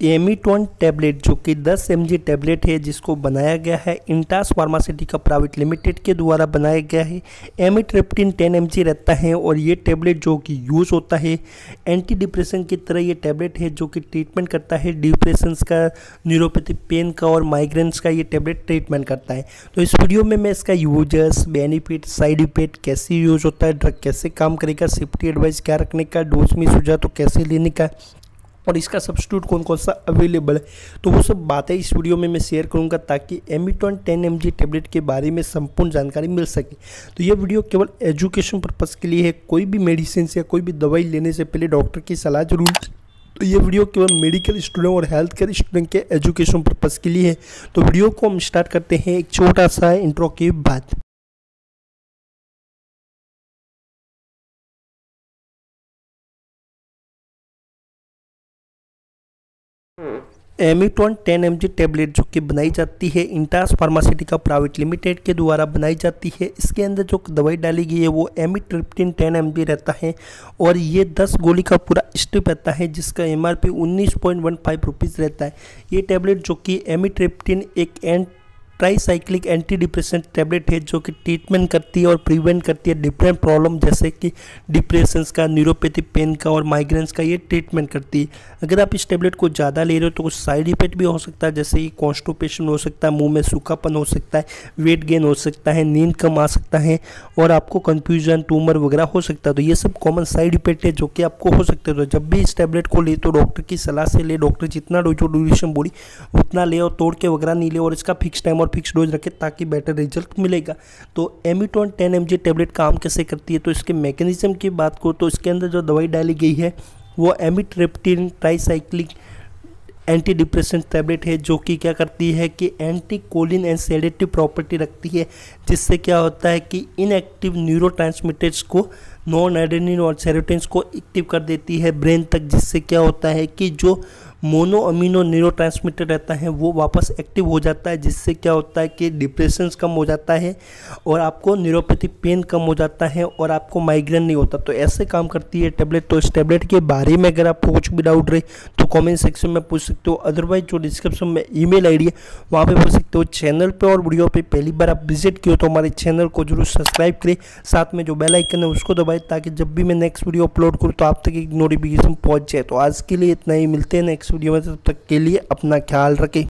एमिटोन tablet, जो कि 10 M tablet है, जिसको बनाया गया है। इंटास फार्मासिटिका प्राइवेट लिमिटेड के द्वारा बनाया गया है। एमिट्रेप्टिन 10 एम रहता है और ये टैबलेट जो कि यूज़ होता है एंटी डिप्रेशन की तरह ये टैबलेट है, जो कि ट्रीटमेंट करता है। डिप्रेशन का, न्यूरोपैथी पेन का और माइग्रेन्स का ये टैबलेट ट्रीटमेंट करता है। तो इस वीडियो में मैं इसका यूज़र्स, बेनिफिट, साइड इफ़ेक्ट कैसे यूज़ होता है, ड्रग कैसे काम करेगा, सेफ्टी एडवाइस क्या रखने का, डोज में जाए तो कैसे लेने का और इसका सब्सिट्यूट कौन कौन सा अवेलेबल है? तो वो सब बातें इस वीडियो में मैं शेयर करूँगा ताकि एमिटॉन टेन एम टेबलेट के बारे में संपूर्ण जानकारी मिल सके। तो ये वीडियो केवल एजुकेशन पर्पज़ के लिए है। कोई भी मेडिसिन या कोई भी दवाई लेने से पहले डॉक्टर की सलाह ज़रूर तो ये वीडियो केवल मेडिकल स्टूडेंट और हेल्थ केयर स्टूडेंट के एजुकेशन पर्पज़ के लिए है। तो वीडियो को हम स्टार्ट करते हैं एक छोटा सा इंट्रो के बाद। एमिटोन टेन एम टेबलेट जो कि बनाई जाती है इंटास फार्मासिटिका प्राइवेट लिमिटेड के द्वारा बनाई जाती है। इसके अंदर जो दवाई डाली गई है, वो एमिट्रिप्टिन टेन एम रहता है और ये 10 गोली का पूरा स्ट्रिप रहता है, जिसका एम आर पी उन्नीस रहता है। ये टेबलेट जो कि एमिट्रिप्टिन एक एंट ट्राईसाइक्लिक एंटी डिप्रेशन टैबलेट है जो कि ट्रीटमेंट करती है और प्रिवेंट करती है डिफरेंट प्रॉब्लम जैसे कि डिप्रेशन का न्यूरोपैथी पेन का और माइग्रेन्स का ये ट्रीटमेंट करती है। अगर आप इस टैबलेट को ज़्यादा ले रहे हो तो कुछ साइड इफ़ेक्ट भी हो सकता है, जैसे कि कॉन्स्टोपेशन हो सकता है, मुँह में सूखापन हो सकता है वेट गेन हो सकता है, नींद कम आ सकता है और आपको कन्फ्यूज़न ट्यूमर वगैरह हो सकता है। तो ये सब कॉमन साइड इफ़ेक्ट है जो कि आपको हो सकते हैं। तो जब भी इस टैबलेट को ले तो डॉक्टर की सलाह से ले डॉक्टर जितना ड्यूरेशन बोली, उतना ले और तोड़ के वगैरह नहीं ले और इसका फिक्स टाइम और और फिक्स डोज रखें ताकि बेटर रिज़ल्ट मिलेगा। तो एमिटोन टेन एम टेबलेट काम कैसे करती है? तो इसके मैकेनिज्म की बात करो तो इसके अंदर जो दवाई डाली गई है, वो amitriptyline tricyclic anti depression tablet है, जो कि क्या करती है कि anti choline and sedative property रखती है, जिससे क्या होता है कि इनएक्टिव न्यूरो को नॉन एडेनिन और सेरोटिन को एक्टिव कर देती है ब्रेन तक, जिससे क्या होता है कि जो मोनो अमीनो न्यूरो रहता है, वो वापस एक्टिव हो जाता है, जिससे क्या होता है कि डिप्रेशन कम हो जाता है और आपको न्यूरोपैथी पेन कम हो जाता है और आपको माइग्रेन नहीं होता। तो ऐसे काम करती है टेबलेट। तो इस टेबलेट के बारे में अगर आपको कुछ भी डाउट रहे तो कमेंट सेक्शन में पूछ सकते हो। अदरवाइज़ जो डिस्क्रिप्शन में ईमेल आईडी है, वहाँ पे पूछ सकते हो। चैनल पे और वीडियो पे पहली बार आप विज़िट किए तो हमारे चैनल को ज़रूर सब्सक्राइब करें। साथ में जो बेल आइकन है, उसको दबाए, ताकि जब भी मैं नेक्स्ट वीडियो अपलोड करूँ तो आप तक एक नोटिफिकेशन पहुँच जाए। तो आज के लिए इतना ही। मिलते हैं नेक्स्ट नेक्स्ट वीडियो में तब तक के लिए अपना ख्याल रखें।